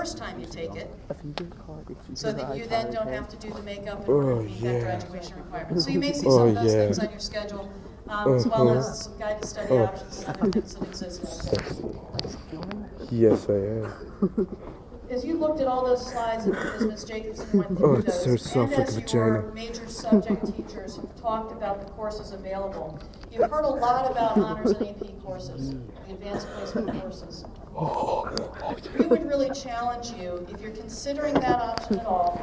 first time you take it, If you get caught, if you so that you then don't have to do the makeup and Oh, order meet yeah. that graduation requirement. So you may see Oh, some of those yeah. things on your schedule, um, as well Uh-huh. as some guided study Oh. options and other things that exist. Yes, I am. As you looked at all those slides and as Ms. Jacobson went through Oh, through it's so those, soft and as a your vagina. major subject teachers have talked about the courses available, you've heard a lot about honors and AP courses, the advanced placement courses. We would really challenge you, if you're considering that option at all,